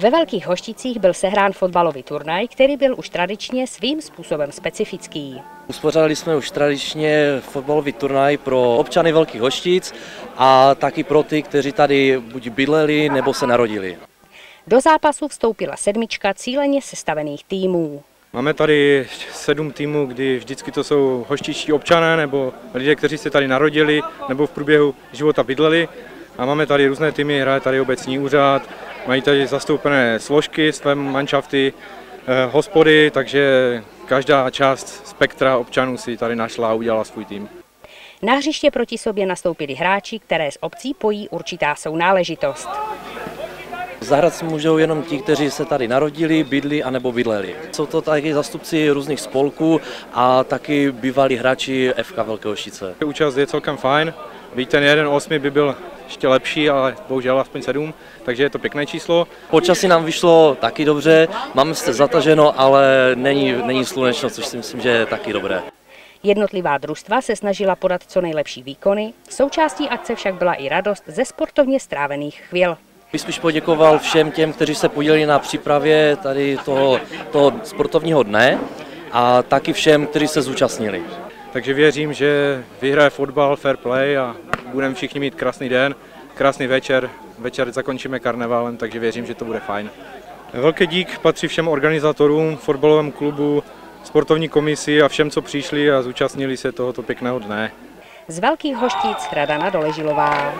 Ve Velkých Hošticích byl sehrán fotbalový turnaj, který byl už tradičně svým způsobem specifický. Uspořádali jsme už tradičně fotbalový turnaj pro občany Velkých Hoštic a taky pro ty, kteří tady buď bydleli nebo se narodili. Do zápasu vstoupila sedmička cíleně sestavených týmů. Máme tady sedm týmů, kdy vždycky to jsou hoštičtí občané nebo lidé, kteří se tady narodili nebo v průběhu života bydleli. A máme tady různé týmy, hraje tady obecní úřad, mají tady zastoupené složky, své manšafty, eh, hospody, takže každá část spektra občanů si tady našla a udělala svůj tým. Na hřiště proti sobě nastoupili hráči, které z obcí pojí určitá sounáležitost. Zahrát si můžou jenom ti, kteří se tady narodili, bydli a nebo bydleli. Jsou to taky zastupci různých spolků a taky bývalí hráči FK Velké Hoštice. Účast je celkem fajn, byť ten jeden osmi by byl ještě lepší, ale bohužel aspoň sedm, takže je to pěkné číslo. Počasí nám vyšlo taky dobře, máme se zataženo, ale není, není slunečno, což si myslím, že je taky dobré. Jednotlivá družstva se snažila podat co nejlepší výkony, součástí akce však byla i radost ze sportovně strávených chvíl. Bych spíš poděkoval všem těm, kteří se podíleli na přípravě tady toho, toho sportovního dne a taky všem, kteří se zúčastnili. Takže věřím, že vyhraje fotbal, fair play a budeme všichni mít krásný den, krásný večer. Večer zakončíme karnevalem, takže věřím, že to bude fajn. Velký dík patří všem organizátorům, fotbalovému klubu, sportovní komisi a všem, co přišli a zúčastnili se tohoto pěkného dne. Z Velkých Hoštic Radana Doležilová.